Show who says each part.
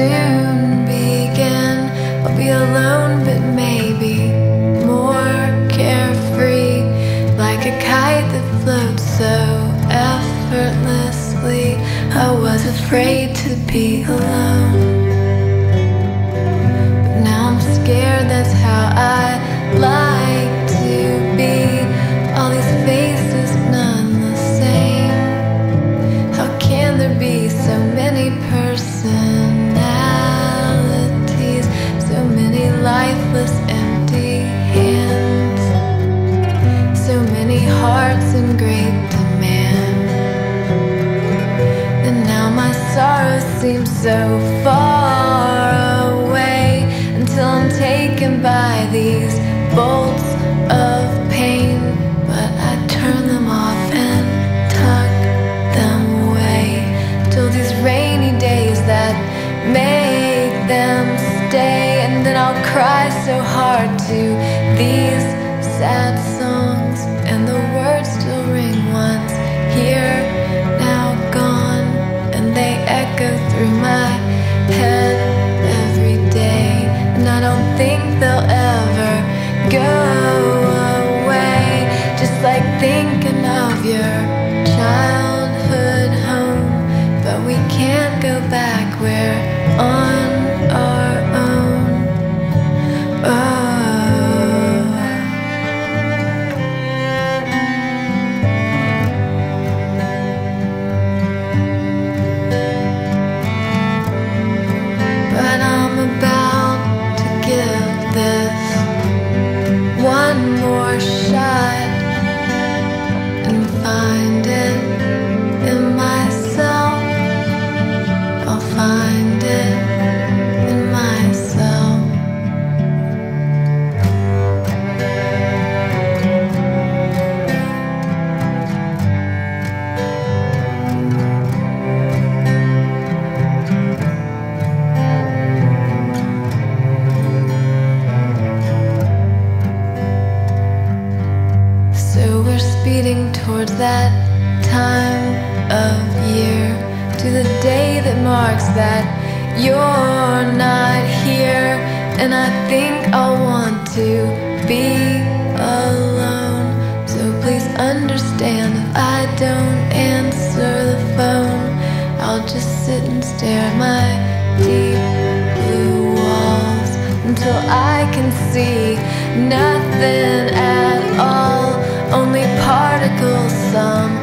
Speaker 1: soon begin. I'll be alone, but maybe more carefree, like a kite that floats so effortlessly. I was afraid to be alone. so far away until I'm taken by these bolts of pain. But I turn them off and tuck them away till these rainy days that make them stay. And then I'll cry so hard to these sad. They'll ever go away. Just like thinking of your childhood home, but we can't go back. One speeding towards that time of year to the day that marks that you're not here. And I think I'll want to be alone. So please understand if I don't answer the phone. I'll just sit and stare at my deep blue walls until I can see nothing at all. Only particles, some